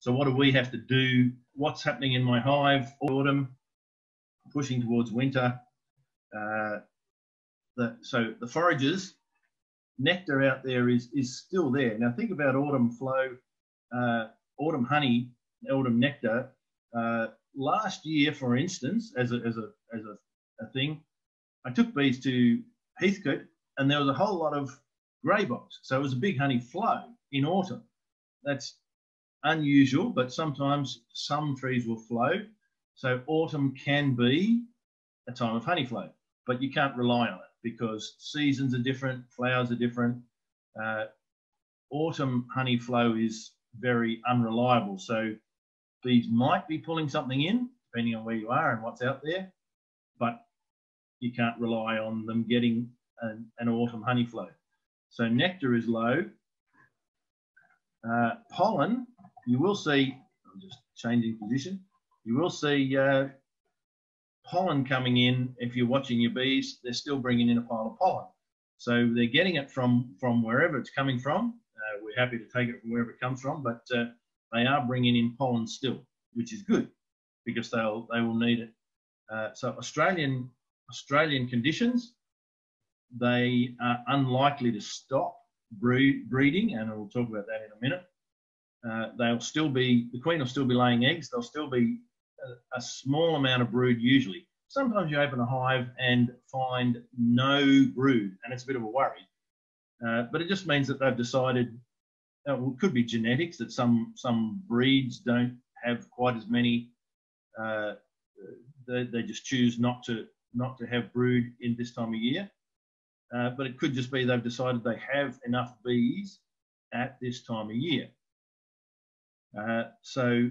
So what do we have to do? What's happening in my hive? Autumn, pushing towards winter. Uh, the, so the forages, nectar out there is, is still there. Now think about autumn flow, uh, autumn honey, autumn nectar. Uh, last year, for instance, as a, as a, as a, a thing, I took bees to Heathcote and there was a whole lot of grey box. So it was a big honey flow in autumn. That's unusual, but sometimes some trees will flow. So autumn can be a time of honey flow, but you can't rely on it because seasons are different, flowers are different. Uh, autumn honey flow is very unreliable. So bees might be pulling something in, depending on where you are and what's out there, but you can't rely on them getting an, an autumn honey flow. So nectar is low. Uh, pollen, you will see, I'm just changing position, you will see uh, pollen coming in. If you're watching your bees, they're still bringing in a pile of pollen. So they're getting it from, from wherever it's coming from. Uh, we're happy to take it from wherever it comes from, but uh, they are bringing in pollen still, which is good because they'll, they will need it. Uh, so Australian, Australian conditions, they are unlikely to stop breed, breeding, and we'll talk about that in a minute. Uh, they'll still be, the queen will still be laying eggs. They'll still be a, a, small amount of brood usually. Sometimes you open a hive and find no brood, and it's a bit of a worry. Uh, but it just means that they've decided, uh, well, it could be genetics that some some breeds don't have quite as many. Uh, they, they just choose not to not to have brood in this time of year. Uh, but it could just be they've decided they have enough bees at this time of year. Uh, so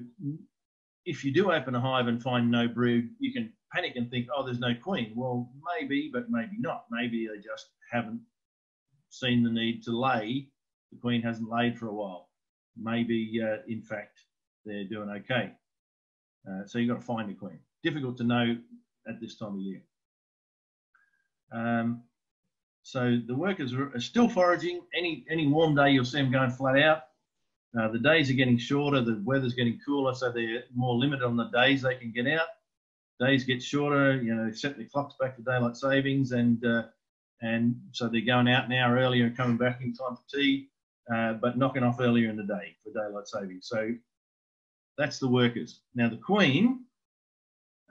if you do open a hive and find no brood, you can panic and think, oh, there's no queen. Well, maybe, but maybe not. Maybe they just haven't seen the need to lay. The queen hasn't laid for a while. Maybe, uh, in fact, they're doing okay. Uh, so you've got to find a queen. Difficult to know at this time of year. Um, so the workers are still foraging. Any any warm day, you'll see them going flat out. Uh, the days are getting shorter, the weather's getting cooler, so they're more limited on the days they can get out. Days get shorter, you know, set the clocks back to daylight savings, and uh, and so they're going out an hour earlier and coming back in time for tea, uh, but knocking off earlier in the day for daylight savings. So that's the workers. Now the queen,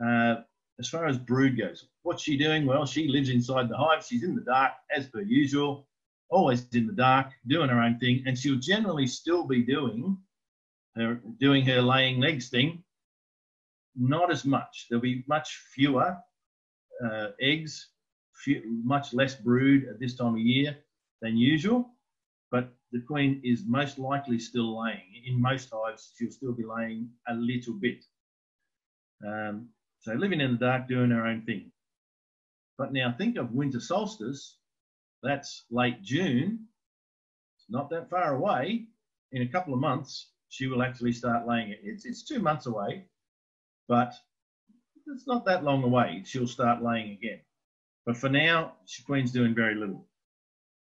uh, as far as brood goes, what's she doing? Well, she lives inside the hive. She's in the dark as per usual always in the dark, doing her own thing, and she'll generally still be doing her doing her laying eggs thing. Not as much. There'll be much fewer uh, eggs, few, much less brood at this time of year than usual. But the queen is most likely still laying. In most hives, she'll still be laying a little bit. Um, so living in the dark, doing her own thing. But now think of winter solstice that's late June. It's not that far away. In a couple of months, she will actually start laying it. It's, it's two months away, but it's not that long away. She'll start laying again. But for now, Queen's doing very little.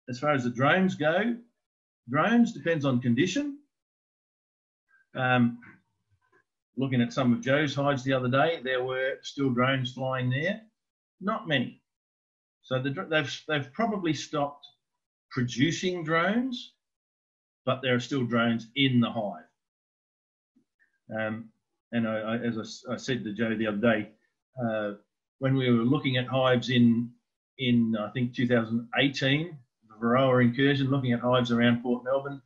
As far as the drones go, drones depends on condition. Um, looking at some of Joe's hives the other day, there were still drones flying there. Not many. So the, they've, they've probably stopped producing drones, but there are still drones in the hive. Um, and I, I, as I, I, said to Joe the other day, uh, when we were looking at hives in, in I think 2018, the Varroa incursion, looking at hives around Port Melbourne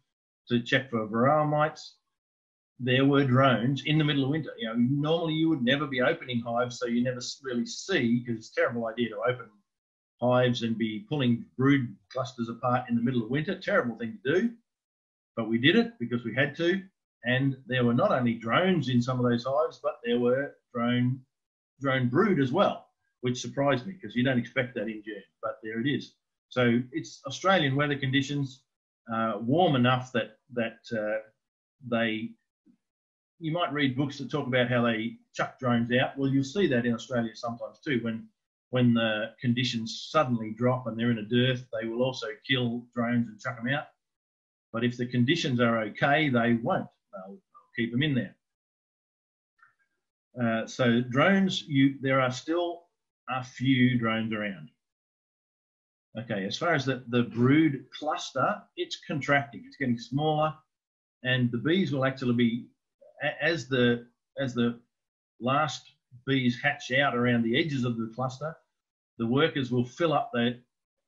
to check for Varroa mites, there were drones in the middle of winter. You know, normally you would never be opening hives, so you never really see because it's a terrible idea to open hives and be pulling brood clusters apart in the middle of winter. Terrible thing to do, but we did it because we had to. And there were not only drones in some of those hives, but there were drone drone brood as well, which surprised me because you don't expect that in June, but there it is. So it's Australian weather conditions, uh, warm enough that that uh, they. You might read books that talk about how they chuck drones out. Well, you'll see that in Australia sometimes too. When when the conditions suddenly drop and they're in a dearth, they will also kill drones and chuck them out. But if the conditions are okay, they won't. They'll, they'll keep them in there. Uh, so drones, you there are still a few drones around. Okay, as far as the, the brood cluster, it's contracting, it's getting smaller, and the bees will actually be as the as the last bees hatch out around the edges of the cluster, the workers will fill up the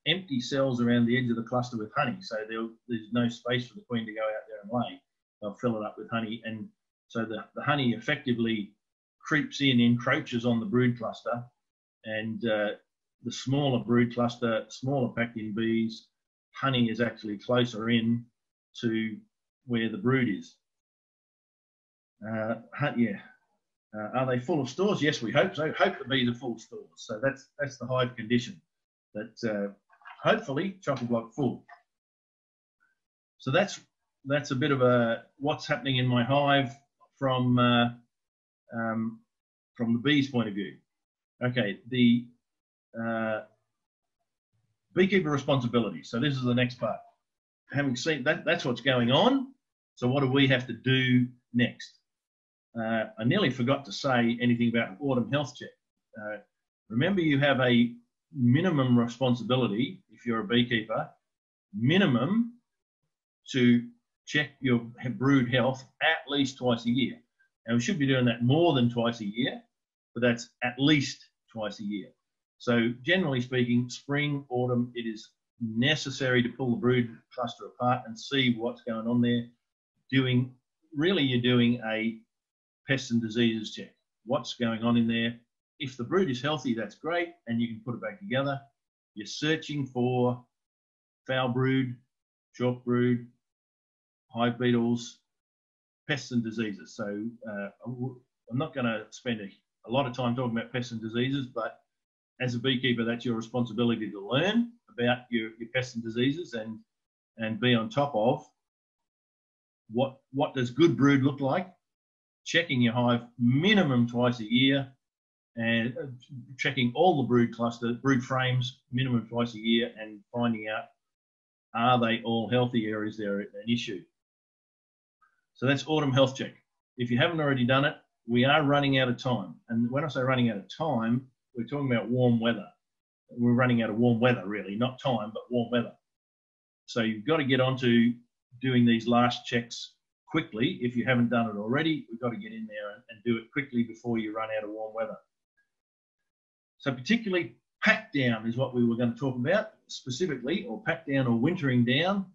empty cells around the edge of the cluster with honey. So there's no space for the queen to go out there and lay. They'll fill it up with honey, and so the, the honey effectively creeps in, encroaches on the brood cluster, and uh, the smaller brood cluster, smaller packed in bees, honey is actually closer in to where the brood is. Uh, yeah. Uh, are they full of stores? Yes, we hope so. Hope the bees are full stores. So that's that's the hive condition. That uh, hopefully chock block full. So that's that's a bit of a what's happening in my hive from uh, um, from the bees' point of view. Okay, the uh, beekeeper responsibility. So this is the next part. Having seen that, that's what's going on. So what do we have to do next? Uh, I nearly forgot to say anything about autumn health check. Uh, remember, you have a minimum responsibility if you're a beekeeper, minimum to check your brood health at least twice a year. And we should be doing that more than twice a year, but that's at least twice a year. So generally speaking, spring, autumn, it is necessary to pull the brood cluster apart and see what's going on there. Doing really, you're doing a pests and diseases check. What's going on in there? If the brood is healthy, that's great, and you can put it back together. You're searching for foul brood, chalk brood, hive beetles, pests and diseases. So uh, I'm not going to spend a, a lot of time talking about pests and diseases, but as a beekeeper, that's your responsibility to learn about your, your pests and diseases and and be on top of what what does good brood look like, checking your hive minimum twice a year, and uh, checking all the brood cluster brood frames minimum twice a year, and finding out are they all healthy or is there an issue. So that's autumn health check. If you haven't already done it, we are running out of time. And when I say running out of time, we're talking about warm weather. We're running out of warm weather, really, not time, but warm weather. So you've got to get on to doing these last checks quickly. If you haven't done it already, we've got to get in there and, and do it quickly before you run out of warm weather. So particularly pack down is what we were going to talk about specifically, or pack down or wintering down.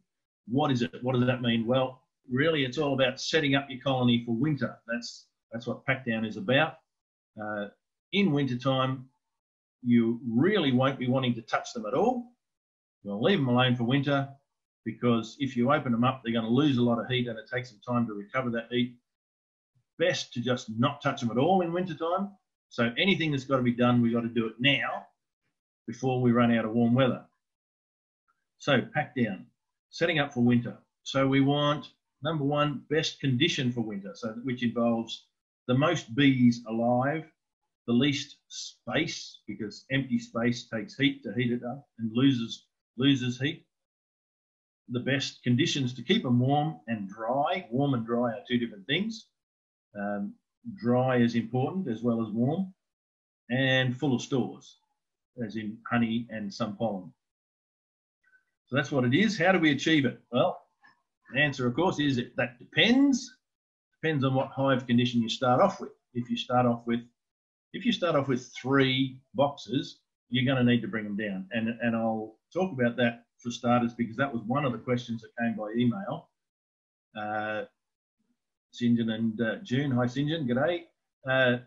What is it? What does that mean? Well, really, it's all about setting up your colony for winter. That's that's what pack down is about. Uh, in wintertime, you really won't be wanting to touch them at all. You'll leave them alone for winter because if you open them up, they're going to lose a lot of heat and it takes some time to recover that heat. Best to just not touch them at all in wintertime. So anything that's got to be done, we've got to do it now before we run out of warm weather. So pack down, setting up for winter. So we want number one, best condition for winter, so which involves the most bees alive the least space because empty space takes heat to heat it up and loses loses heat. The best conditions to keep them warm and dry. Warm and dry are two different things. Um, dry is important as well as warm, and full of stores, as in honey and some pollen. So that's what it is. How do we achieve it? Well, the answer, of course, is that, that depends. Depends on what hive condition you start off with. If you start off with if you start off with three boxes, you're going to need to bring them down. And, and I'll talk about that for starters because that was one of the questions that came by email. Uh, Sinjin and uh, June. Hi, Sinjin. G'day. Uh,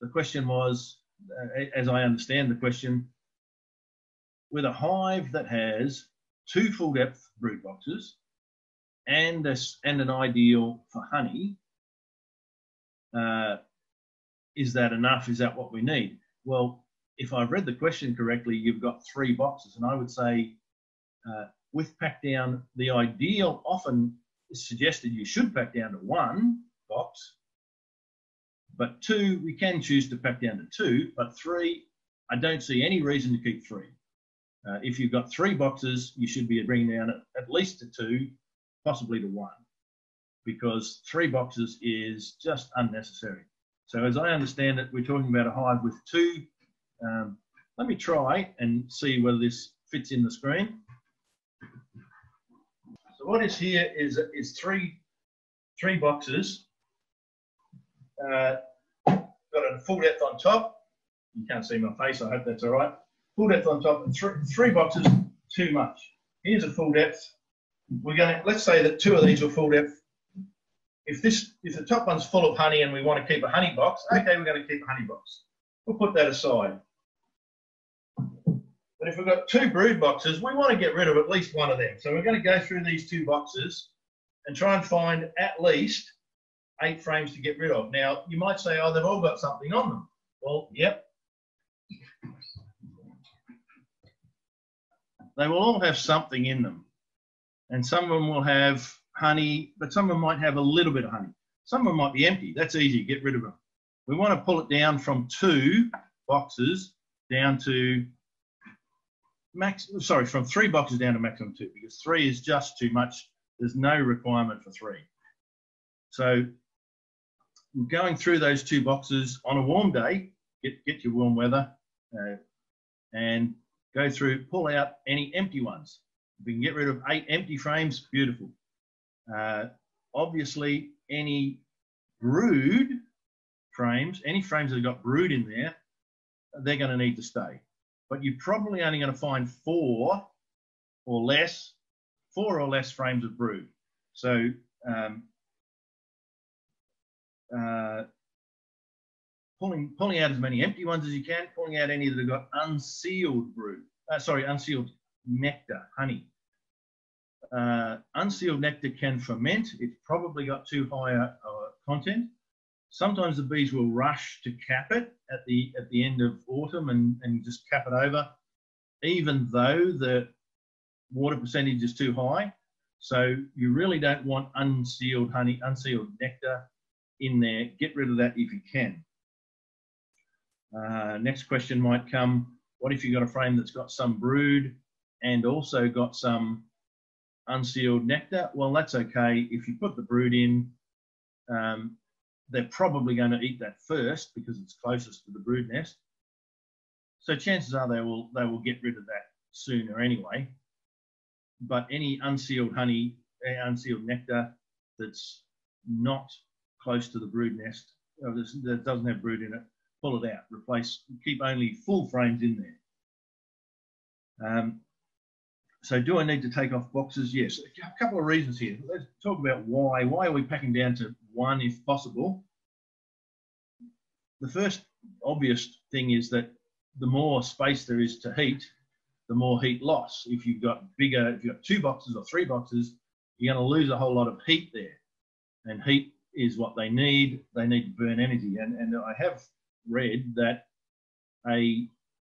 the question was, uh, as I understand the question, with a hive that has two full depth brood boxes and, a, and an ideal for honey, uh, is that enough? Is that what we need? Well, if I've read the question correctly, you've got three boxes, and I would say uh, with pack down, the ideal often is suggested you should pack down to one box, but two, we can choose to pack down to two, but three, I don't see any reason to keep three. Uh, if you've got three boxes, you should be bringing down at, at least to two, possibly to one. because three boxes is just unnecessary. So as I understand it, we're talking about a hive with two. Um, let me try and see whether this fits in the screen. So what is here is, is three, three boxes. Uh, got a full depth on top. You can't see my face, I hope that's all right. Full depth on top and th three boxes, too much. Here's a full depth. We're going to, let's say that two of these are full depth. If this, if the top one's full of honey and we want to keep a honey box, okay, we're going to keep a honey box. We'll put that aside. But if we've got two brood boxes, we want to get rid of at least one of them. So we're going to go through these two boxes and try and find at least eight frames to get rid of. Now, you might say, oh, they've all got something on them. Well, yep. They will all have something in them. And some of them will have honey, but some of them might have a little bit of honey. Some of them might be empty. That's easy, get rid of them. We want to pull it down from two boxes down to max, sorry, from three boxes down to maximum two, because three is just too much. There's no requirement for three. So going through those two boxes on a warm day, get, get your warm weather, uh, and go through, pull out any empty ones. If we can get rid of eight empty frames, beautiful. Uh, obviously, any brood frames, any frames that have got brood in there, they're going to need to stay. But you're probably only going to find four or less, four or less frames of brood. So um, uh, pulling pulling out as many empty ones as you can, pulling out any that have got unsealed brood. Uh, sorry, unsealed nectar, honey. Uh, unsealed nectar can ferment. It's probably got too high a, a content. Sometimes the bees will rush to cap it at the at the end of autumn and, and just cap it over, even though the water percentage is too high. So you really don't want unsealed honey, unsealed nectar in there. Get rid of that if you can. Uh, next question might come, what if you've got a frame that's got some brood and also got some unsealed nectar? Well, that's okay. If you put the brood in, um, they're probably going to eat that first because it's closest to the brood nest. So chances are they will they will get rid of that sooner anyway. But any unsealed honey, eh, unsealed nectar that's not close to the brood nest uh, that doesn't have brood in it, pull it out, replace, keep only full frames in there. Um, so do I need to take off boxes? Yes. A couple of reasons here. Let's talk about why. Why are we packing down to one if possible? The first obvious thing is that the more space there is to heat, the more heat loss. If you've got bigger, if you've got two boxes or three boxes, you're going to lose a whole lot of heat there. And heat is what they need. They need to burn energy. And, and I have read that a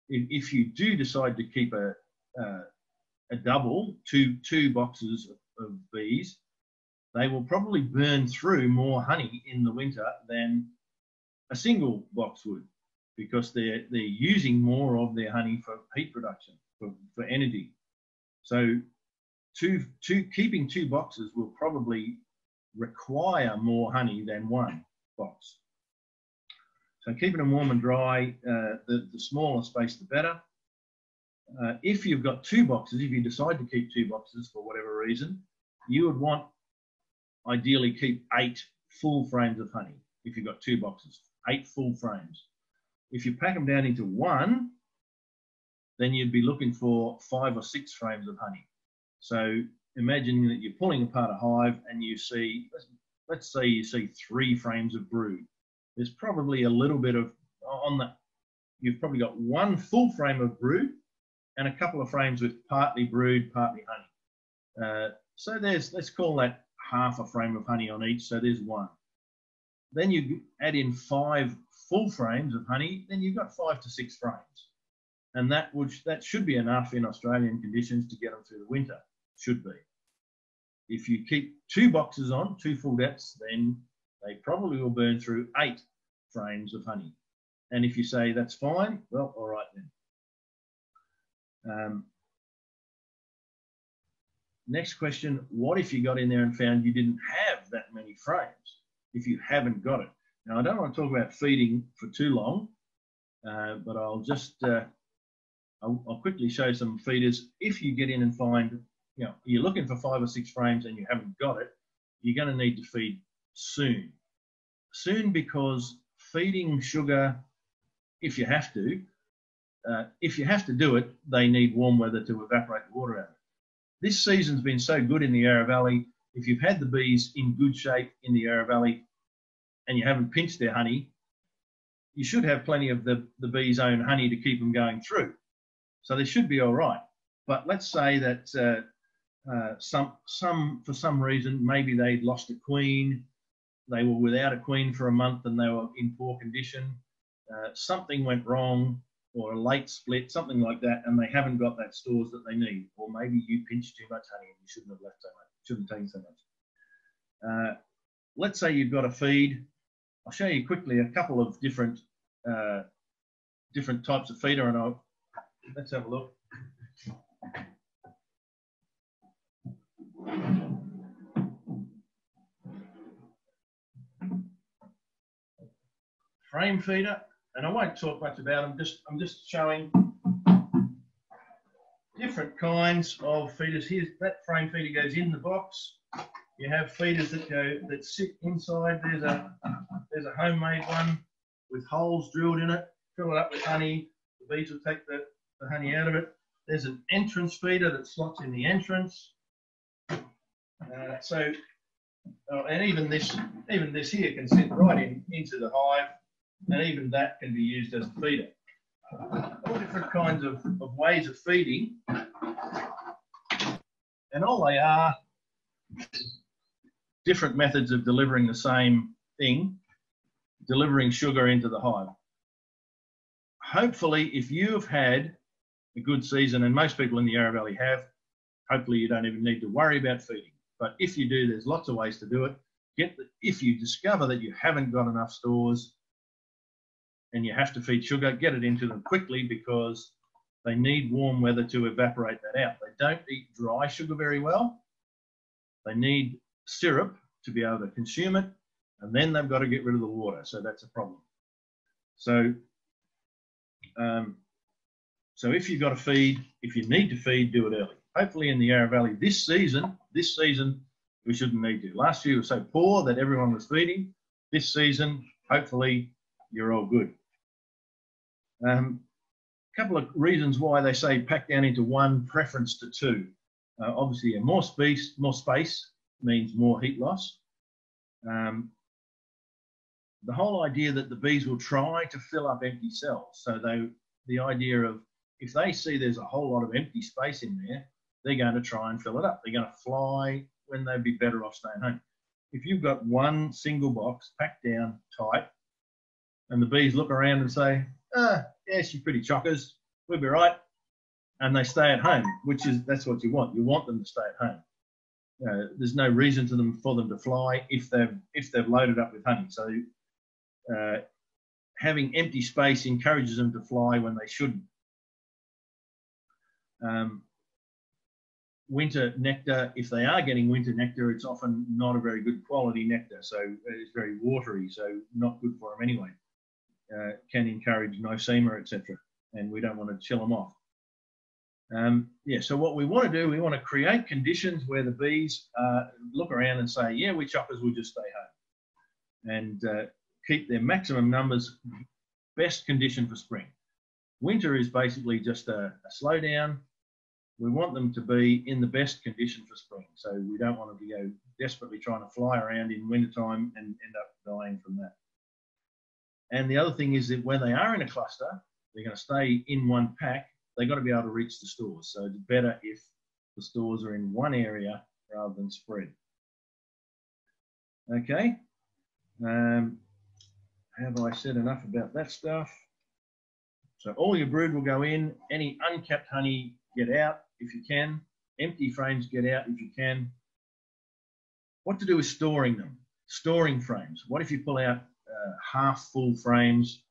if you do decide to keep a, uh, a double, two, two boxes of, of bees, they will probably burn through more honey in the winter than a single box would because they're, they're using more of their honey for heat production, for, for energy. So two, two, keeping two boxes will probably require more honey than one box. So keeping them warm and dry, uh, the, the smaller space, the better. Uh, if you've got two boxes, if you decide to keep two boxes for whatever reason, you would want ideally keep eight full frames of honey. If you've got two boxes, eight full frames. If you pack them down into one, then you'd be looking for five or six frames of honey. So imagine that you're pulling apart a hive and you see, let's, let's say you see three frames of brood. There's probably a little bit of, on that, you've probably got one full frame of brood and a couple of frames with partly brood, partly honey. Uh, so there's, let's call that half a frame of honey on each, so there's one. Then you add in five full frames of honey, then you've got five to six frames. And that would that should be enough in Australian conditions to get them through the winter. Should be. If you keep two boxes on, two full depths, then they probably will burn through eight frames of honey. And if you say that's fine, well, all right then. Um, next question, what if you got in there and found you didn't have that many frames? If you haven't got it. Now, I don't want to talk about feeding for too long, uh, but I'll just, uh, I'll, I'll, quickly show some feeders. If you get in and find, you know, you're looking for five or six frames and you haven't got it, you're going to need to feed soon. Soon because feeding sugar, if you have to, uh, if you have to do it, they need warm weather to evaporate the water out. This season's been so good in the Yarra Valley. If you've had the bees in good shape in the Yarra Valley and you haven't pinched their honey, you should have plenty of the, the bees' own honey to keep them going through. So they should be all right. But let's say that uh, uh, some, some, for some reason, maybe they'd lost a queen, they were without a queen for a month and they were in poor condition. Uh, something went wrong, or a late split, something like that, and they haven't got that stores that they need. Or maybe you pinched too much honey and you shouldn't have left so much, shouldn't take so much. Uh, let's say you've got a feed. I'll show you quickly a couple of different uh, different types of feeder, and I'll let's have a look. Frame feeder and I won't talk much about them. Just I'm just showing different kinds of feeders. Here, that frame feeder goes in the box. You have feeders that go that sit inside. There's a there's a homemade one with holes drilled in it. Fill it up with honey. The bees will take the, the honey out of it. There's an entrance feeder that slots in the entrance. Uh, so, uh, and even this even this here can sit right in into the hive and even that can be used as a feeder. All different kinds of, of ways of feeding, and all they are different methods of delivering the same thing, delivering sugar into the hive. Hopefully, if you've had a good season, and most people in the Yarra Valley have, hopefully you don't even need to worry about feeding. But if you do, there's lots of ways to do it. Get the, if you discover that you haven't got enough stores, and you have to feed sugar, get it into them quickly because they need warm weather to evaporate that out. They don't eat dry sugar very well. They need syrup to be able to consume it, and then they've got to get rid of the water. So that's a problem. So, um, so if you've got to feed, if you need to feed, do it early. Hopefully in the Yarra Valley this season, this season we shouldn't need to. Last year was so poor that everyone was feeding. This season, hopefully, you're all good. A um, couple of reasons why they say pack down into one, preference to two. Uh, obviously, yeah, more space, more space means more heat loss. Um, the whole idea that the bees will try to fill up empty cells. So they, the idea of if they see there's a whole lot of empty space in there, they're going to try and fill it up. They're going to fly when they'd be better off staying home. If you've got one single box packed down tight, and the bees look around and say, ah, yeah, she's pretty chockers. We'll be right. And they stay at home, which is that's what you want. You want them to stay at home. Uh, there's no reason to them for them to fly if they've if they've loaded up with honey. So uh, having empty space encourages them to fly when they shouldn't. Um, winter nectar, if they are getting winter nectar, it's often not a very good quality nectar, so it's very watery, so not good for them anyway uh, can encourage nosema, etc. And we don't want to chill them off. Um, yeah, so what we want to do, we want to create conditions where the bees uh, look around and say, yeah, we choppers will just stay home and uh, keep their maximum numbers, best condition for spring. Winter is basically just a, a slowdown. We want them to be in the best condition for spring. So we don't want them to go desperately trying to fly around in wintertime and end up dying from that. And the other thing is that when they are in a cluster, they're going to stay in one pack. They've got to be able to reach the stores. So it's better if the stores are in one area rather than spread. Okay. Um, have I said enough about that stuff? So all your brood will go in. Any uncapped honey, get out if you can. Empty frames, get out if you can. What to do with storing them? Storing frames. What if you pull out uh, half full frames,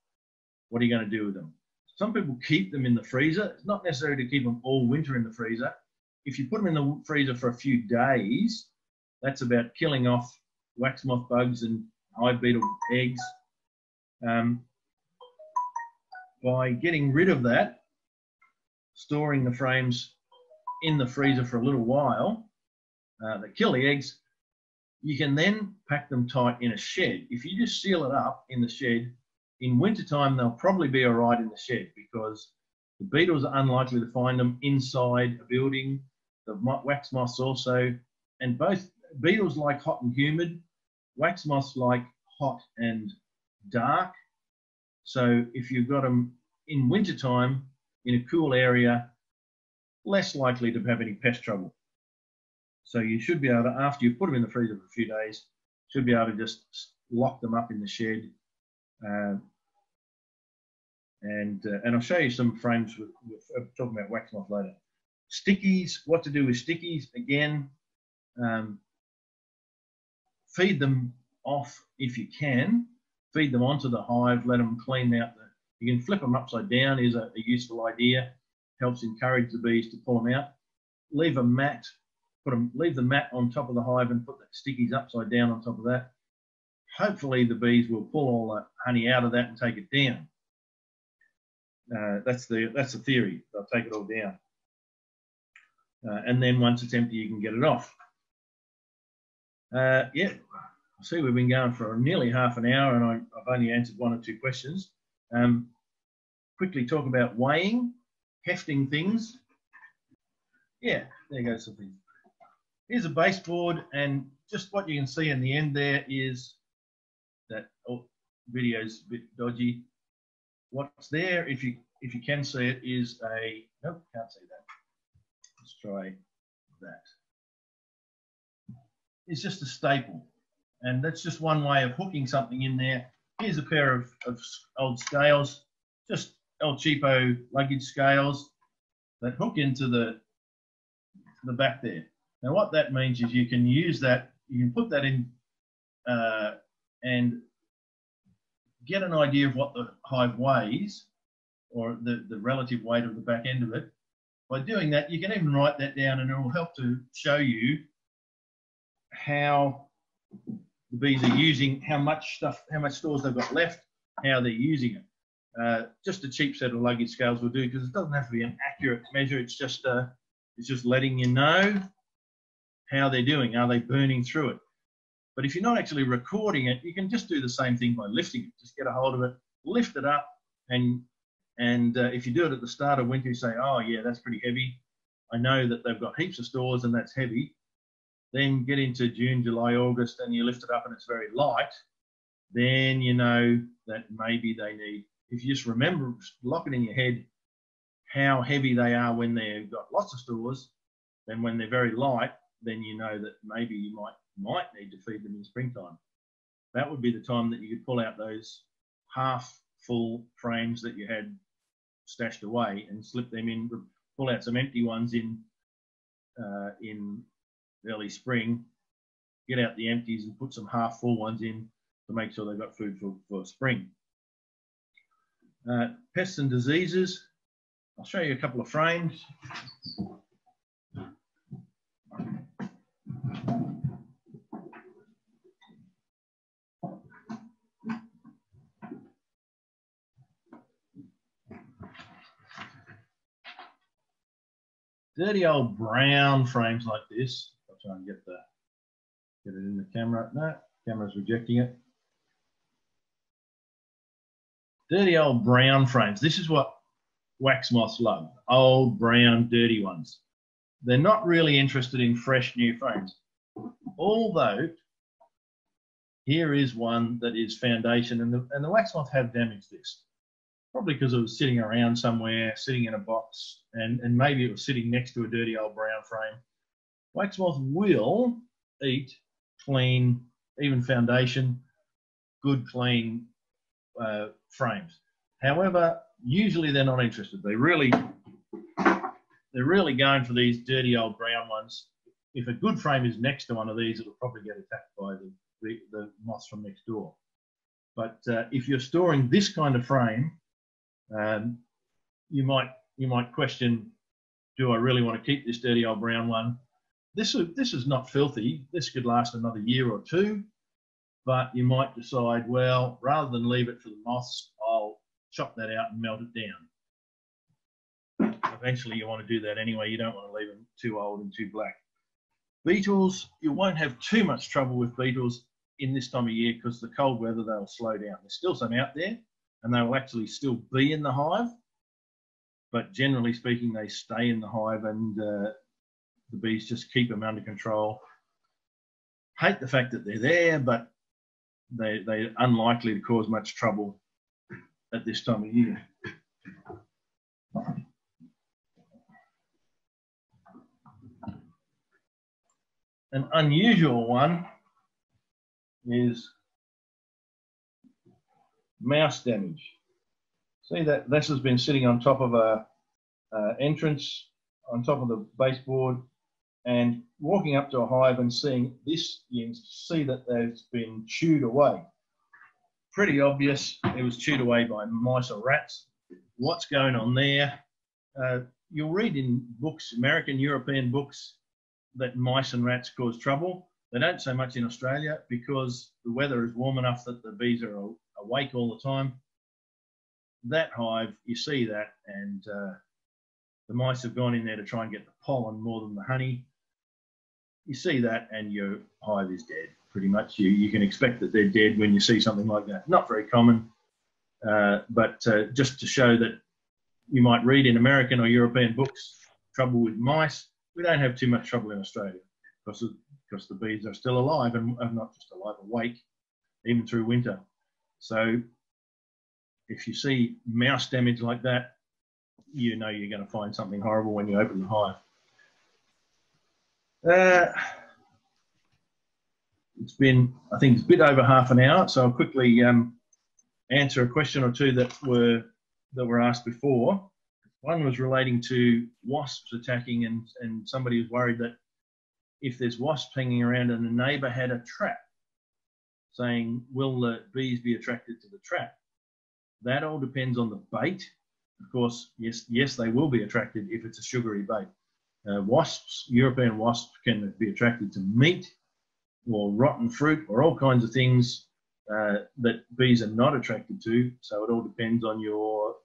what are you going to do with them? Some people keep them in the freezer. It's not necessary to keep them all winter in the freezer. if you put them in the freezer for a few days, that's about killing off wax moth bugs and hive beetle eggs. Um, by getting rid of that, storing the frames in the freezer for a little while uh, kill the eggs, you can then pack them tight in a shed. If you just seal it up in the shed, in wintertime they'll probably be all right in the shed because the beetles are unlikely to find them inside a building. The wax moths also, and both beetles like hot and humid, wax moths like hot and dark. So if you've got them in wintertime in a cool area, less likely to have any pest trouble. So you should be able to, after you put them in the freezer for a few days, should be able to just lock them up in the shed. Uh, and uh, and I'll show you some frames with, with uh, talking about wax moth later. Stickies, what to do with stickies? Again, um, feed them off if you can. Feed them onto the hive, let them clean out the. You can flip them upside down is a, a useful idea. Helps encourage the bees to pull them out. Leave a mat, put them, leave the mat on top of the hive and put the stickies upside down on top of that. Hopefully the bees will pull all the honey out of that and take it down. Uh, that's the that's the theory. They'll take it all down, uh, and then once it's empty, you can get it off. Uh, yeah, I see we've been going for nearly half an hour, and I, have only answered one or two questions. Um, quickly talk about weighing, hefting things. Yeah, there goes something. Here's a baseboard, and just what you can see in the end there is that oh, video's a bit dodgy what's there, if you if you can see it, is a nope, can't see that. Let's try that. It's just a staple, and that's just one way of hooking something in there. Here's a pair of, of old scales, just El Cheapo luggage scales that hook into the the back there. Now, what that means is you can use that, you can put that in uh, and get an idea of what the hive weighs or the, the relative weight of the back end of it. By doing that, you can even write that down and it will help to show you how the bees are using, how much stuff, how much stores they've got left, how they're using it. Uh, just a cheap set of luggage scales will do because it doesn't have to be an accurate measure. It's just uh, it's just letting you know how they're doing. Are they burning through it? But if you're not actually recording it, you can just do the same thing by lifting it. Just get a hold of it, lift it up, and and uh, if you do it at the start of winter, you say, oh yeah, that's pretty heavy. I know that they've got heaps of stores and that's heavy. Then get into June, July, August, and you lift it up and it's very light. Then you know that maybe they need. If you just remember, lock it in your head how heavy they are when they've got lots of stores, then when they're very light, then you know that maybe you might might need to feed them in springtime. That would be the time that you could pull out those half full frames that you had stashed away and slip them in, pull out some empty ones in uh, in early spring, get out the empties and put some half full ones in to make sure they've got food for, for spring. Uh, pests and diseases. I'll show you a couple of frames. Dirty old brown frames like this. I'll try and get the get it in the camera. No, camera's rejecting it. Dirty old brown frames. This is what wax moths love. Old brown dirty ones. They're not really interested in fresh new frames. Although here is one that is foundation and the, and the wax moth have damaged this probably because it was sitting around somewhere, sitting in a box, and, and maybe it was sitting next to a dirty old brown frame. Wax moth will eat clean, even foundation, good clean uh, frames. However, usually they're not interested. They really, they're really going for these dirty old brown ones. If a good frame is next to one of these, it'll probably get attacked by the, the, the moths from next door. But uh, if you're storing this kind of frame, um, you might you might question do I really want to keep this dirty old brown one? This is, this is not filthy. This could last another year or two, but you might decide, well, rather than leave it for the moths, I'll chop that out and melt it down. Eventually, you want to do that anyway. You don't want to leave them too old and too black. Beetles, you won't have too much trouble with beetles in this time of year because the cold weather, they'll slow down. There's still some out there and they will actually still be in the hive, but generally speaking, they stay in the hive and uh, the bees just keep them under control. Hate the fact that they're there, but they, they're unlikely to cause much trouble at this time of year. An unusual one is mouse damage. See that this has been sitting on top of a, a entrance, on top of the baseboard, and walking up to a hive and seeing this, you see that it's been chewed away. Pretty obvious it was chewed away by mice or rats. What's going on there? Uh, you'll read in books, American, European books, that mice and rats cause trouble. They don't so much in Australia because the weather is warm enough that the bees are awake all the time. That hive, you see that, and uh, the mice have gone in there to try and get the pollen more than the honey. You see that, and your hive is dead. Pretty much, you you can expect that they're dead when you see something like that. Not very common, uh, but uh, just to show that you might read in American or European books trouble with mice. We don't have too much trouble in Australia because because the bees are still alive and, and not just alive, awake, even through winter. So if you see mouse damage like that, you know you're going to find something horrible when you open the hive. Uh, it's been, I think, it's a bit over half an hour, so I'll quickly um, answer a question or two that were that were asked before. One was relating to wasps attacking, and, and somebody was worried that if there's wasps hanging around and a neighbour had a trap, saying, will the bees be attracted to the trap? That all depends on the bait. Of course, yes, yes, they will be attracted if it's a sugary bait. Uh, wasps, European wasps, can be attracted to meat or rotten fruit or all kinds of things uh, that bees are not attracted to. So it all depends on your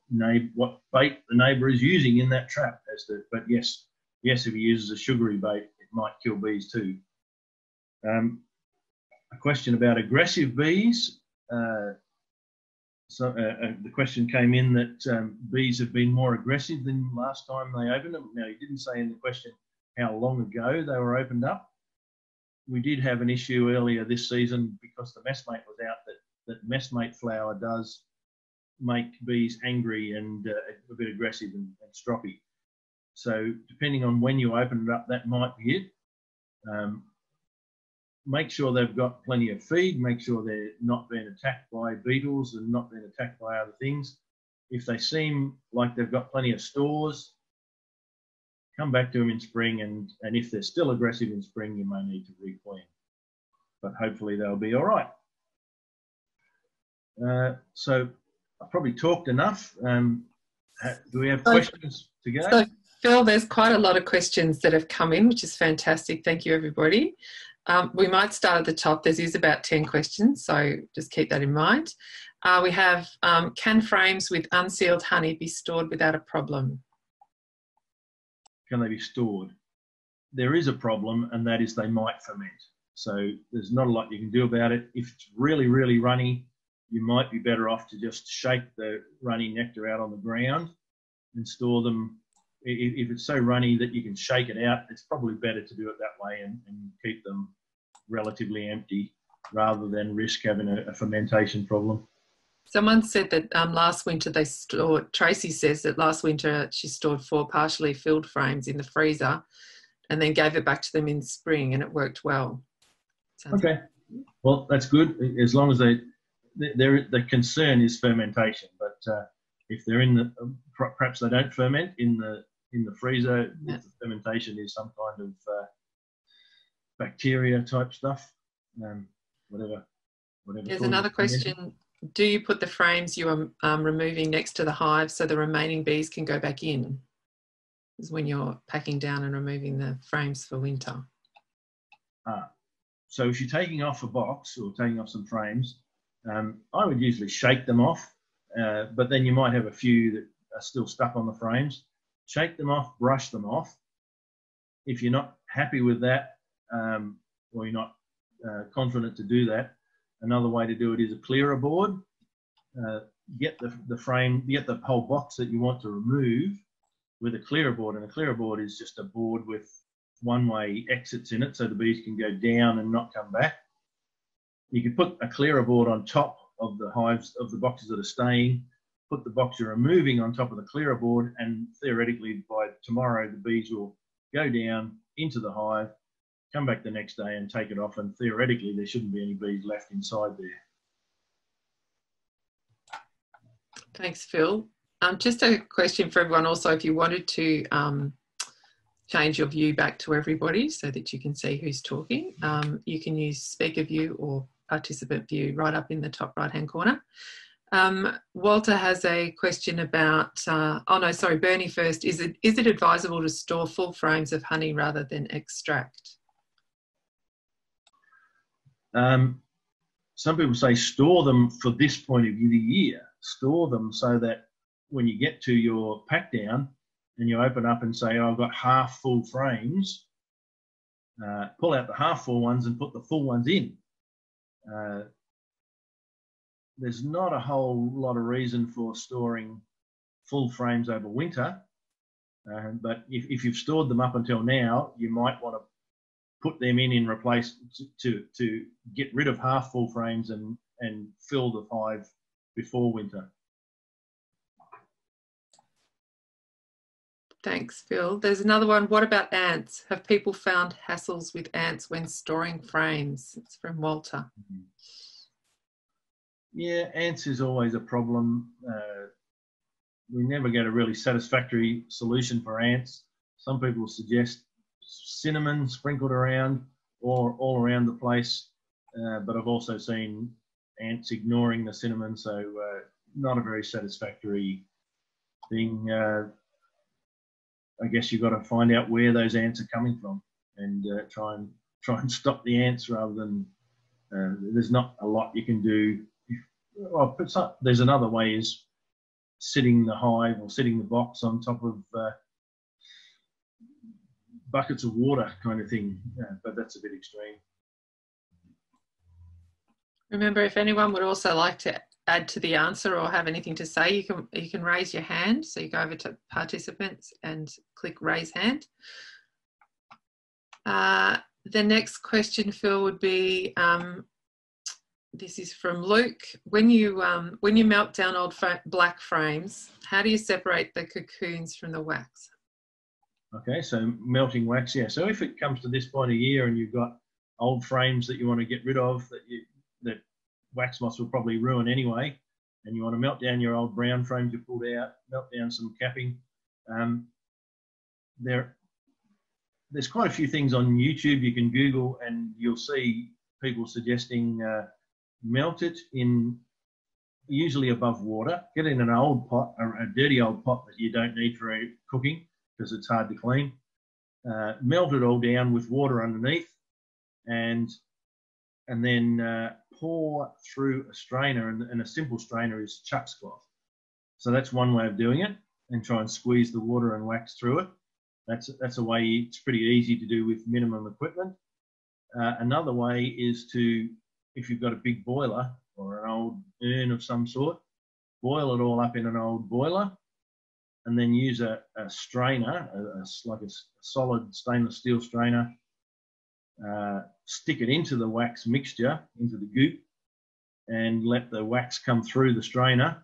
what bait the neighbour is using in that trap. As to, but yes, yes, if he uses a sugary bait, it might kill bees too. Um, a question about aggressive bees. Uh, so uh, uh, the question came in that um, bees have been more aggressive than last time they opened them. Now, he didn't say in the question how long ago they were opened up. We did have an issue earlier this season because the messmate was out that, that messmate flower does make bees angry and uh, a bit aggressive and, and, stroppy. So depending on when you open it up, that might be it. Um, make sure they've got plenty of feed, make sure they're not being attacked by beetles and not being attacked by other things. If they seem like they've got plenty of stores, come back to them in spring and, and if they're still aggressive in spring, you may need to requeen. But hopefully they'll be all right. Uh, so I've probably talked enough. Um, do we have questions to go? So, Phil, there's quite a lot of questions that have come in, which is fantastic. Thank you, everybody. Um, we might start at the top. There is is about 10 questions, so just keep that in mind. Uh, we have um, can frames with unsealed honey be stored without a problem? Can they be stored? There is a problem, and that is they might ferment. So there's not a lot you can do about it. If it's really, really runny, you might be better off to just shake the runny nectar out on the ground and store them if, it's so runny that you can shake it out, it's probably better to do it that way and, and keep them relatively empty rather than risk having a, a fermentation problem. Someone said that um, last winter they stored, Tracy says that last winter she stored four partially filled frames in the freezer and then gave it back to them in spring and it worked well. Sounds okay. Well, that's good as long as they, the concern is fermentation, but uh, if they're in the, perhaps they don't ferment in the in the freezer. Yeah. The fermentation is some kind of uh, bacteria type stuff, um, whatever. whatever. There's another question. Do you put the frames you are um, removing next to the hive so the remaining bees can go back in? is when you're packing down and removing the frames for winter. Ah, so if you're taking off a box or taking off some frames, um, I would usually shake them off, uh, but then you might have a few that are still stuck on the frames. Shake them off, brush them off. If you're not happy with that, um, or you're not uh, confident to do that, another way to do it is a clearer board. Uh, get the, the frame, get the whole box that you want to remove with a clearer board. And a clearer board is just a board with one way exits in it so the bees can go down and not come back. You could put a clearer board on top of the hives of the boxes that are staying, put the box you're removing on top of the clearer board, and theoretically by tomorrow the bees will go down into the hive, come back the next day and take it off, and theoretically there shouldn't be any bees left inside there. Thanks, Phil. Um, just a question for everyone also, if you wanted to um, change your view back to everybody so that you can see who's talking, um, you can use speaker view or participant view right up in the top right hand corner. Um, Walter has a question about, uh, oh no, sorry, Bernie first. Is it, is it advisable to store full frames of honey rather than extract? Um, some people say store them for this point of the year. Store them so that when you get to your pack down and you open up and say, oh, I've got half full frames, uh, pull out the half full ones and put the full ones in. Uh, there's not a whole lot of reason for storing full frames over winter. Uh, but if, if you've stored them up until now, you might want to put them in in replace to, to, to get rid of half full frames and, and fill the hive before winter. Thanks, Phil. There's another one. What about ants? Have people found hassles with ants when storing frames? It's from Walter. Mm-hmm. Yeah, ants is always a problem. Uh, we never get a really satisfactory solution for ants. Some people suggest cinnamon sprinkled around or all around the place, uh, but I've also seen ants ignoring the cinnamon, so uh, not a very satisfactory thing. I guess you've got to find out where those ants are coming from and uh, try and try and stop the ants rather than. Uh, there's not a lot you can do. Well, not, there's another way is sitting the hive or sitting the box on top of uh, buckets of water, kind of thing. Yeah, but that's a bit extreme. Remember, if anyone would also like to add to the answer or have anything to say, you can you can raise your hand. So you go over to participants and click raise hand. Uh, the next question, Phil, would be um, this is from Luke. When you um, when you melt down old black frames, how do you separate the cocoons from the wax? Okay, so melting wax, yeah. So if it comes to this point of year and you've got old frames that you want to get rid of that you that wax moth will probably ruin anyway, and you want to melt down your old brown frames you pulled out, melt down some capping. Um, there, there's quite a few things on YouTube you can Google, and you'll see people suggesting uh, melt it in usually above water. Get in an old pot, a, dirty old pot that you don't need for cooking because it's hard to clean. Uh, melt it all down with water underneath, and and then uh, pour through a strainer, and, and, a simple strainer is Chux cloth. So that's one way of doing it, and try and squeeze the water and wax through it. That's that's a way it's pretty easy to do with minimum equipment. Uh, another way is to, if you've got a big boiler or an old urn of some sort, boil it all up in an old boiler, and then use a, a strainer, a, a, like a solid stainless steel strainer, uh, stick it into the wax mixture, into the goop, and let the wax come through the strainer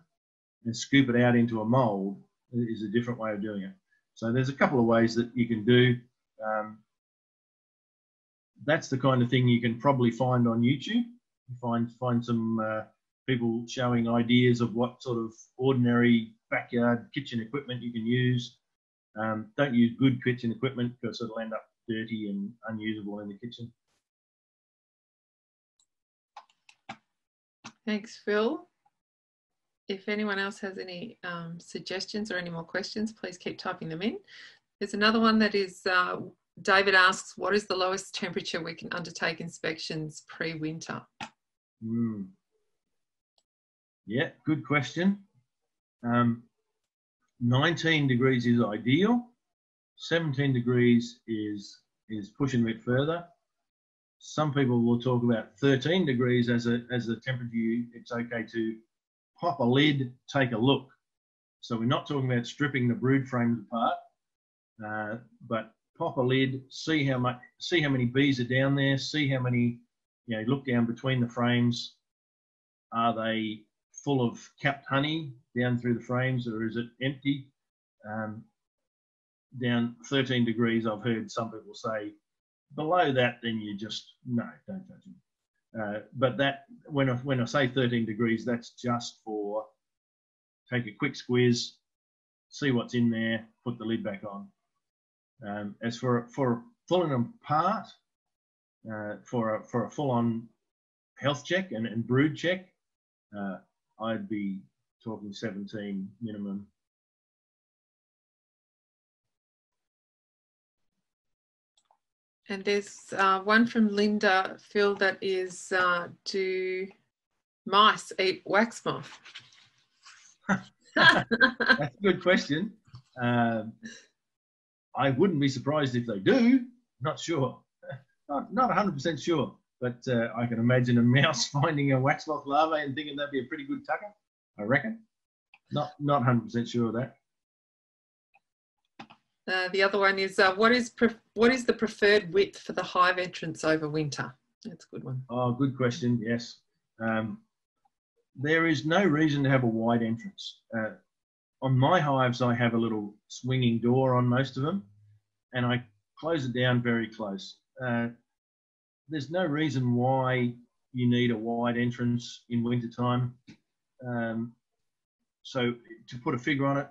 and scoop it out into a mold is a different way of doing it. So there's a couple of ways that you can do. Um, that's the kind of thing you can probably find on YouTube. You Find find some uh, people showing ideas of what sort of ordinary backyard kitchen equipment you can use. Um, don't use good kitchen equipment because it'll end up dirty and unusable in the kitchen. Thanks, Phil. If anyone else has any um, suggestions or any more questions, please keep typing them in. There's another one that is uh, David asks, what is the lowest temperature we can undertake inspections pre-winter? Mm. Yeah, good question. Um, 19 degrees is ideal. 17 degrees is is pushing a bit further. Some people will talk about 13 degrees as a as a temperature. It's okay to pop a lid, take a look. So we're not talking about stripping the brood frames apart, uh, but pop a lid, see how much, see how many bees are down there, see how many, you know, look down between the frames. Are they full of capped honey down through the frames, or is it empty? Um, down 13 degrees, I've heard some people say. Below that, then you just no, don't touch them. Uh, but that when I, when I say 13 degrees, that's just for take a quick squeeze, see what's in there, put the lid back on. Um, as for for pulling them apart, uh, for a, for a full-on health check and, and brood check, uh, I'd be talking 17 minimum. And there's uh, one from Linda Phil that is uh, do mice eat wax moth? That's a good question. Um, I wouldn't be surprised if they do. Not sure. Not, not 100% sure. But uh, I can imagine a mouse finding a wax moth larva and thinking that'd be a pretty good tucker. I reckon. Not not 100% sure of that. Uh, the other one is uh, what is what is the preferred width for the hive entrance over winter? That's a good one. Oh, good question. Yes. Um, there is no reason to have a wide entrance. Uh, on my hives, I have a little swinging door on most of them, and I close it down very close. Uh, there's no reason why you need a wide entrance in wintertime. Um, so to put a figure on it,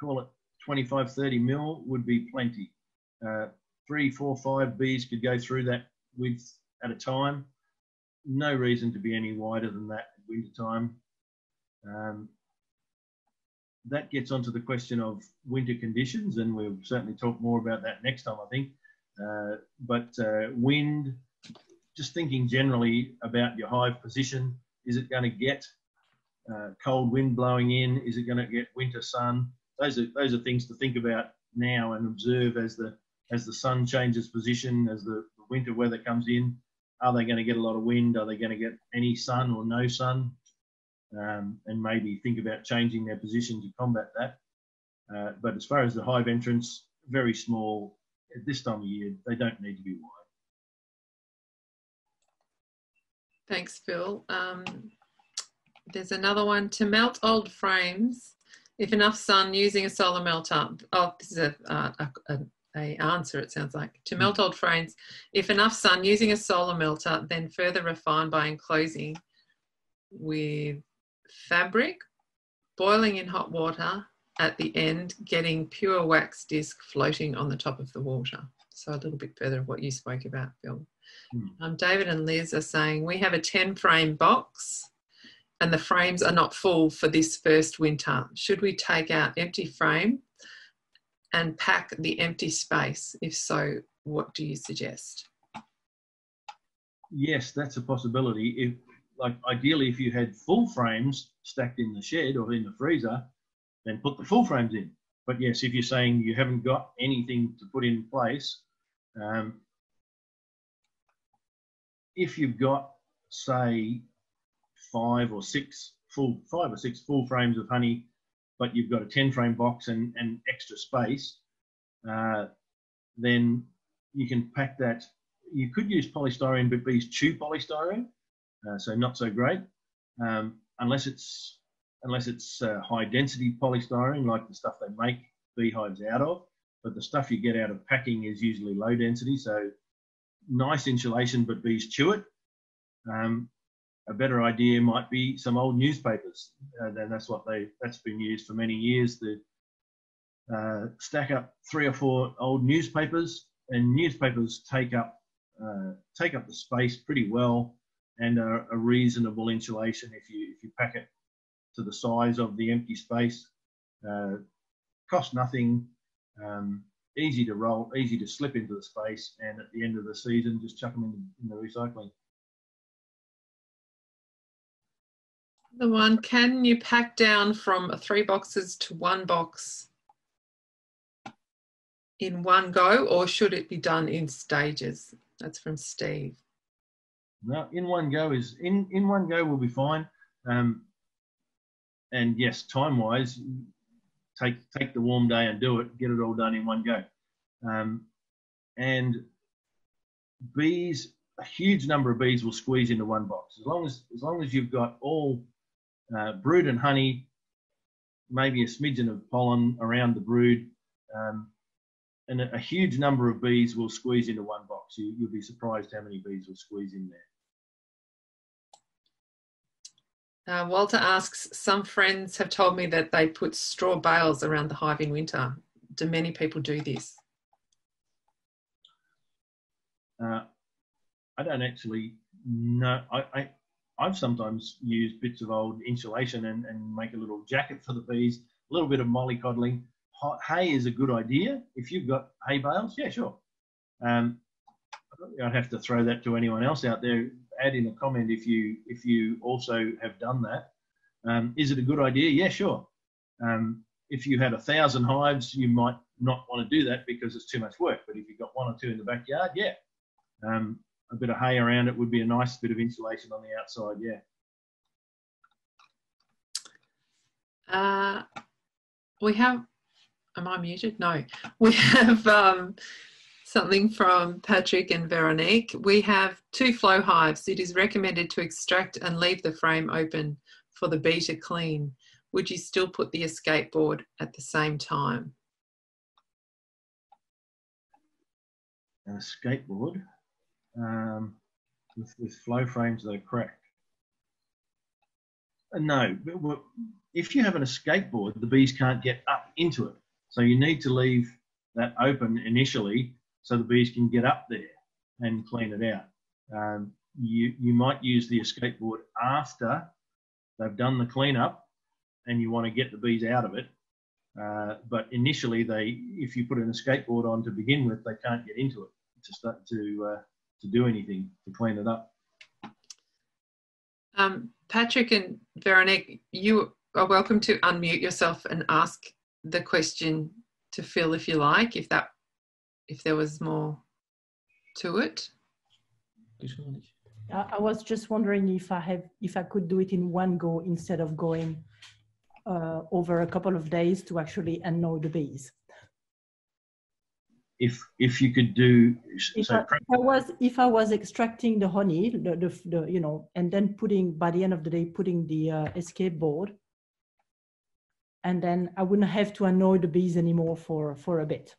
call it 25, 30 mil would be plenty. Uh, three, four, five bees could go through that width at a time. No reason to be any wider than that at wintertime. Um, that gets onto the question of winter conditions, and we'll certainly talk more about that next time, I think. Uh, but uh, wind, just thinking generally about your hive position, is it going to get uh, cold wind blowing in? Is it going to get winter sun? Those are those are things to think about now and observe as the as the sun changes position, as the, the winter weather comes in. Are they going to get a lot of wind? Are they going to get any sun or no sun? um, and maybe think about changing their position to combat that. Uh, but as far as the hive entrance, very small at this time of year, they don't need to be wide. Thanks, Phil. Um, there's another one to melt old frames. If enough sun using a solar melter. Oh, this is a, a, a, a answer. It sounds like to melt hmm. old frames. If enough sun using a solar melter, then further refine by enclosing with fabric, boiling in hot water, at the end, getting pure wax disc floating on the top of the water. So a little bit further of what you spoke about, Phil. Mm. Um, David and Liz are saying we have a 10 frame box and the frames are not full for this first winter. Should we take out empty frame and pack the empty space? If so, what do you suggest? Yes, that's a possibility. If like ideally, if you had full frames stacked in the shed or in the freezer, then put the full frames in. But yes, if you're saying you haven't got anything to put in place, um, if you've got say five or six full five or six full frames of honey, but you've got a 10 frame box and, and extra space, uh, then you can pack that. You could use polystyrene, but bees chew polystyrene. Uh, so not so great, um, unless it's unless it's uh, high density polystyrene like the stuff they make beehives out of. But the stuff you get out of packing is usually low density, so nice insulation, but bees chew it. Um, a better idea might be some old newspapers, and uh, that's what they that's been used for many years. The uh, stack up three or four old newspapers, and newspapers take up uh, take up the space pretty well and a, a, reasonable insulation if you if you pack it to the size of the empty space. Uh, cost nothing. Um, easy to roll, easy to slip into the space, and at the end of the season, just chuck them in, in the recycling. The one, can you pack down from three boxes to one box in one go, or should it be done in stages? That's from Steve. No, in one go is in in one go will be fine. Um, and yes, time wise, take take the warm day and do it. Get it all done in one go. Um, and bees, a huge number of bees will squeeze into one box as long as as long as you've got all uh, brood and honey, maybe a smidgen of pollen around the brood. Um, and a, a, huge number of bees will squeeze into one box. You, will be surprised how many bees will squeeze in there. Uh, Walter asks, some friends have told me that they put straw bales around the hive in winter. Do many people do this? Uh, I don't actually know. I, I, I've sometimes used bits of old insulation and, and make a little jacket for the bees, a little bit of mollycoddling. Hay is a good idea. If you've got hay bales, yeah, sure. Um, I'd have to throw that to anyone else out there. Add in a comment if you if you also have done that. Um, is it a good idea? Yeah, sure. Um, if you had a thousand hives, you might not want to do that because it's too much work. But if you've got one or two in the backyard, yeah. Um, a bit of hay around it would be a nice bit of insulation on the outside, yeah. Uh, we have, am I muted? No. We have um, something from Patrick and Veronique. We have two flow hives. It is recommended to extract and leave the frame open for the bee to clean. Would you still put the escape board at the same time? An escape board? Um, with, with flow frames that are cracked. Uh, no, if you have an escape board, the bees can't get up into it. So you need to leave that open initially so the bees can get up there and clean it out. Um, you, you might use the escape board after they've done the cleanup and you want to get the bees out of it. Uh, but initially, they, if you put an escape board on to begin with, they can't get into it to start to uh, to do anything to clean it up. Um, Patrick and Veronique, you are welcome to unmute yourself and ask the question to Phil if you like, if that if there was more to it. I was just wondering if I have if I could do it in one go instead of going uh, over a couple of days to actually annoy the bees if if you could do if, so I, if I, was if I was extracting the honey the, the, the, you know and then putting by the end of the day putting the uh, escape board and then I wouldn't have to annoy the bees anymore for for a bit.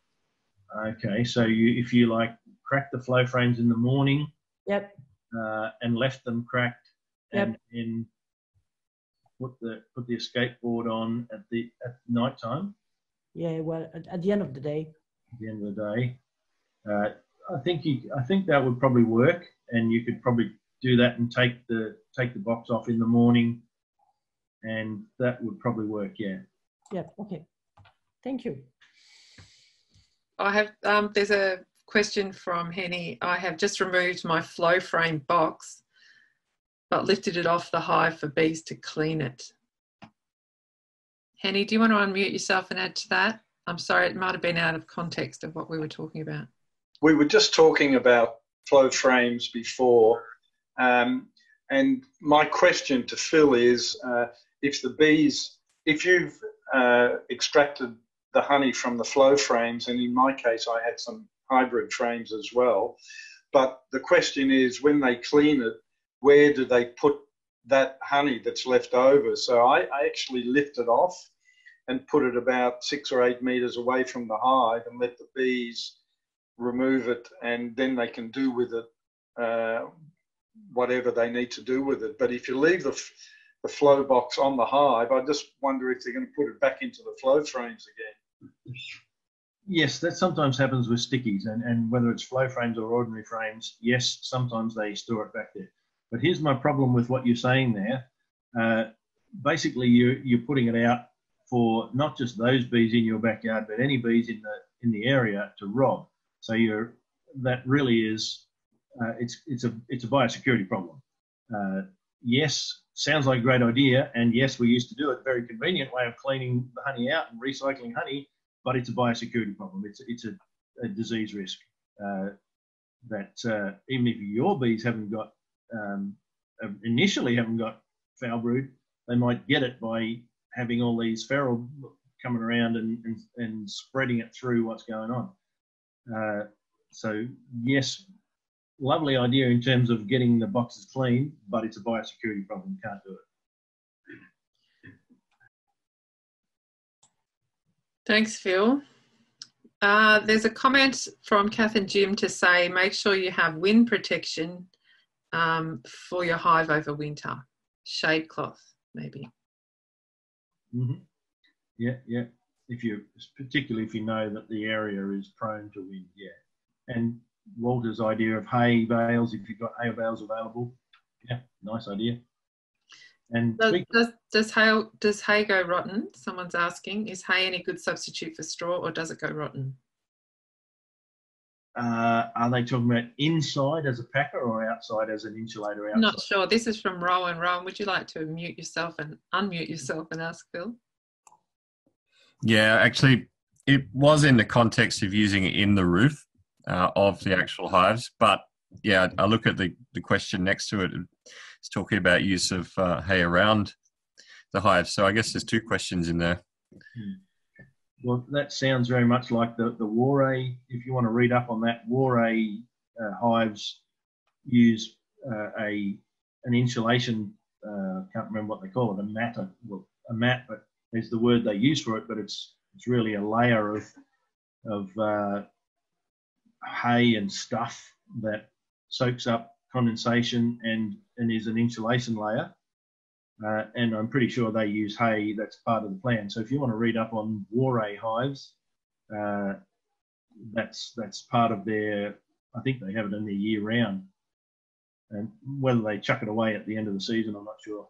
Okay so you if you like crack the flow frames in the morning yep. uh, and left them cracked and then put the put the escape board on at the at night time yeah well at, at the end of the day at the end of the day. Uh, I think you, I think that would probably work, and you could probably do that and take the take the box off in the morning, and that would probably work. Yeah. Yeah. Okay. Thank you. I have. Um, there's a question from Henny. I have just removed my flow frame box, but lifted it off the hive for bees to clean it. Henny, do you want to unmute yourself and add to that? I'm sorry, it might have been out of context of what we were talking about. We were just talking about flow frames before. Um, and my question to Phil is uh, if the bees, if you've uh, extracted the honey from the flow frames, and in my case, I had some hybrid frames as well. But the question is when they clean it, where do they put that honey that's left over? So I, I actually lift it off and put it about six or eight meters away from the hive and let the bees remove it and then they can do with it uh, whatever they need to do with it. But if you leave the, the flow box on the hive, I just wonder if they're going to put it back into the flow frames again. Yes, that sometimes happens with stickies, and, and whether it's flow frames or ordinary frames, yes, sometimes they store it back there. But here's my problem with what you're saying there. Uh, basically, you, you're putting it out for not just those bees in your backyard, but any bees in the in the area to rob. So you're that really is uh, it's it's a it's a biosecurity problem. Uh, yes, sounds like a great idea, and yes, we used to do it. Very convenient way of cleaning the honey out and recycling honey, but it's a biosecurity problem. It's it's a, a disease risk uh, that uh, even if your bees haven't got um, initially haven't got foul brood, they might get it by having all these feral coming around and, and, and spreading it through what's going on. Uh, so yes, lovely idea in terms of getting the boxes clean, but it's a biosecurity problem. Can't do it. Thanks, Phil. Uh, there's a comment from Kath and Jim to say make sure you have wind protection um, for your hive over winter. Shade cloth, maybe. Mm-hmm. Yeah, yeah. If you, particularly if you know that the area is prone to wind, yeah. And Walter's idea of hay bales, if you've got hay bales available, yeah, nice idea. And does, does, does hay does hay go rotten? Someone's asking. Is hay any good substitute for straw, or does it go rotten? Uh, are they talking about inside as a packer or outside as an insulator? Outside? Not sure. This is from Rowan. Rowan, would you like to mute yourself and unmute yourself and ask Phil? Yeah, actually, it was in the context of using it in the roof uh, of the actual hives, but yeah, I look at the, the question next to it. It's talking about use of uh, hay around the hive. So I guess there's two questions in there. Hmm. Well, that sounds very much like the, the Warré. If you want to read up on that, Warré uh, hives use uh, a an insulation. Uh, can't remember what they call it. A mat, well, a mat, but is the word they use for it. But it's it's really a layer of of uh, hay and stuff that soaks up condensation and and is an insulation layer. Uh, and I'm pretty sure they use hay. That's part of the plan. So if you want to read up on Warré hives, uh, that's that's part of their. I think they have it in their year round, and whether they chuck it away at the end of the season, I'm not sure.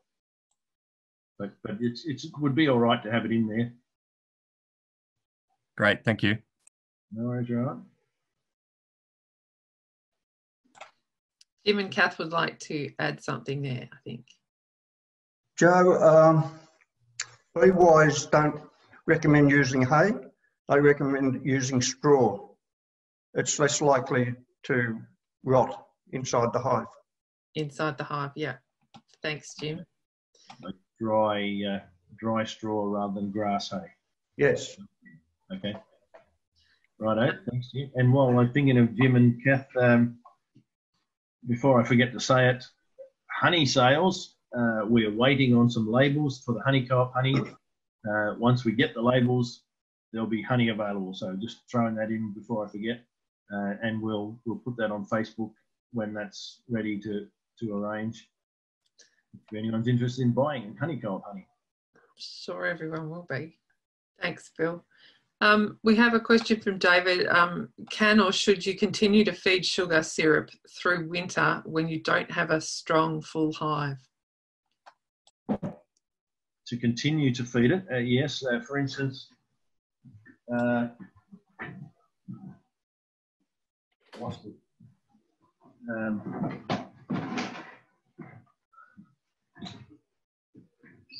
But but it's, it's it would be all right to have it in there. Great, thank you. No worries, right. Jim and Kath would like to add something there, I think. Joe, um, Beewise don't recommend using hay. They recommend using straw. It's less likely to rot inside the hive. Inside the hive, yeah. Thanks, Jim. Like dry, uh, dry straw rather than grass hay. Yes. Okay. Righto, thanks, Jim. And while I'm thinking of Jim and Kath, um, before I forget to say it, honey sales uh, we're waiting on some labels for the honey co-op honey. Uh, once we get the labels, there'll be honey available. So just throwing that in before I forget, uh, and we'll we'll put that on Facebook when that's ready to to arrange. If anyone's interested in buying honey co-op honey, sure everyone will be. Thanks, Phil. Um, we have a question from David. Um, can or should you continue to feed sugar syrup through winter when you don't have a strong full hive? To continue to feed it. Uh, yes, uh, for instance, uh, um,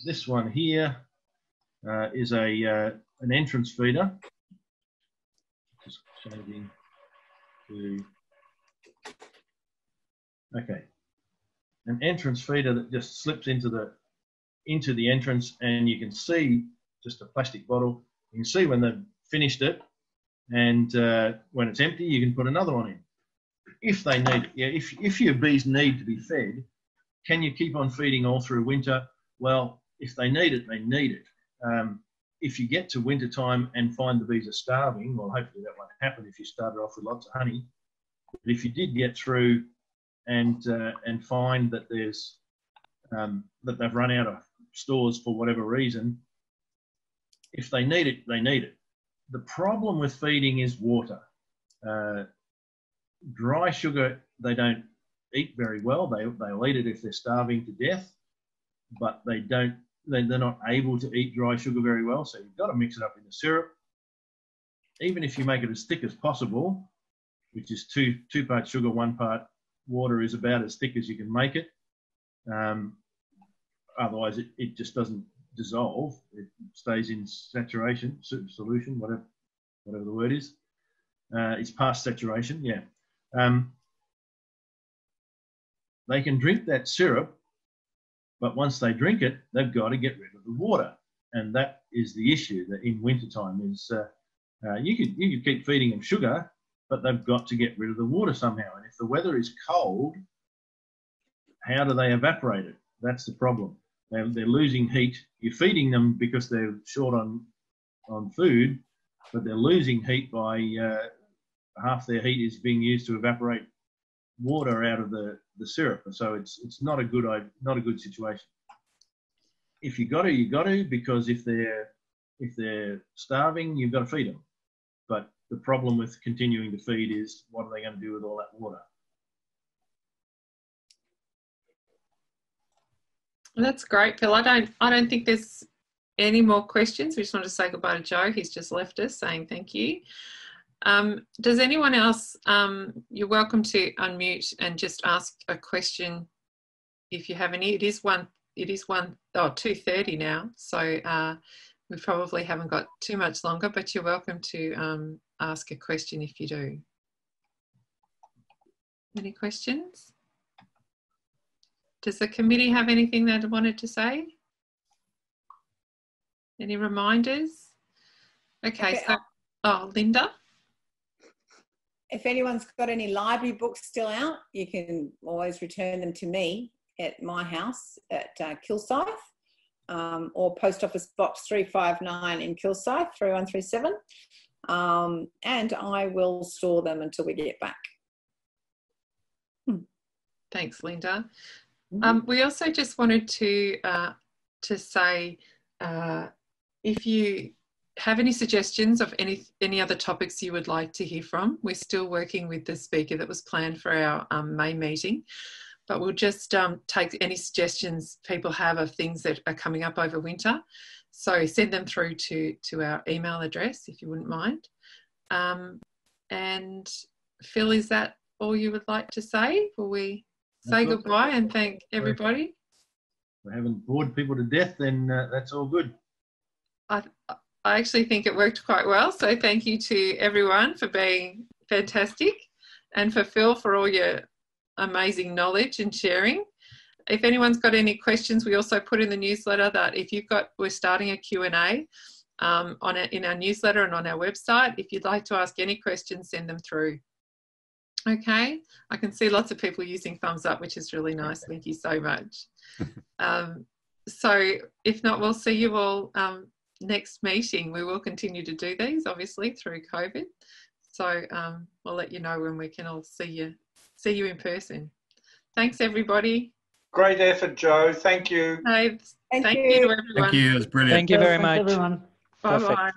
this one here uh, is a uh, an entrance feeder. Just changing to okay, an entrance feeder that just slips into the into the entrance and you can see just a plastic bottle. You can see when they've finished it and uh, when it's empty, you can put another one in. If they need, yeah, if, if your bees need to be fed, can you keep on feeding all through winter? Well, if they need it, they need it. Um, if you get to winter time and find the bees are starving, well, hopefully that won't happen if you started off with lots of honey. But if you did get through and uh, and find that there's um, that they've run out of stores for whatever reason, if they need it, they need it. The problem with feeding is water. Uh, dry sugar, they don't eat very well. They, they'll eat it if they're starving to death, but they don't they, they're not able to eat dry sugar very well. So you've got to mix it up in the syrup. Even if you make it as thick as possible, which is two two parts sugar, one part water, is about as thick as you can make it. Um, otherwise, it, it just doesn't dissolve. It stays in saturation solution, whatever whatever the word is. Uh, it's past saturation, yeah. Um, they can drink that syrup, but once they drink it, they've got to get rid of the water, and that is the issue. That in wintertime is uh, uh, you could you could keep feeding them sugar, but they've got to get rid of the water somehow. And if the weather is cold, how do they evaporate it? That's the problem. They're, they're losing heat. You're feeding them because they're short on on food, but they're losing heat by uh, half their heat is being used to evaporate water out of the, the syrup. So it's it's not a good not a good situation. If you got to, you got to because if they're if they're starving, you've got to feed them. But the problem with continuing to feed is what are they going to do with all that water? That's great, Phil. I don't I don't think there's any more questions. We just want to say goodbye to Joe. He's just left us saying thank you. Um, does anyone else, um, you're welcome to unmute and just ask a question if you have any. It is one, it is one, oh, 2.30 now. So uh, we probably haven't got too much longer, but you're welcome to um, ask a question if you do. Any questions? Does the committee have anything they wanted to say? Any reminders? Okay, okay so, oh, Linda? if anyone's got any library books still out, you can always return them to me at my house at uh, Kilsyth um, or Post Office Box 359 in Kilsyth 3137. Um, and I will store them until we get back. Thanks, Linda. Mm-hmm. Um, we also just wanted to uh, to say uh, if you have any suggestions of any any other topics you would like to hear from, we're still working with the speaker that was planned for our um, May meeting, but we'll just um, take any suggestions people have of things that are coming up over winter. So send them through to to our email address if you wouldn't mind. Um, and Phil, is that all you would like to say? Will we say goodbye and thank everybody? We haven't bored people to death, then uh, that's all good. I, I actually think it worked quite well. So thank you to everyone for being fantastic and for Phil for all your amazing knowledge and sharing. If anyone's got any questions, we also put in the newsletter that if you've got, we're starting a Q&A um, on a, in our newsletter and on our website. If you'd like to ask any questions, send them through. Okay, I can see lots of people using thumbs up, which is really nice. Thank you so much. um, so if not, we'll see you all um, next meeting, we will continue to do these, obviously, through COVID. So um, we'll let you know when we can all see you, see you in person. Thanks, everybody. Great effort, Joe. Thank you. Hey, thank, thank you. you to everyone. Thank you. It was brilliant. Thank you very much. Everyone. Bye bye.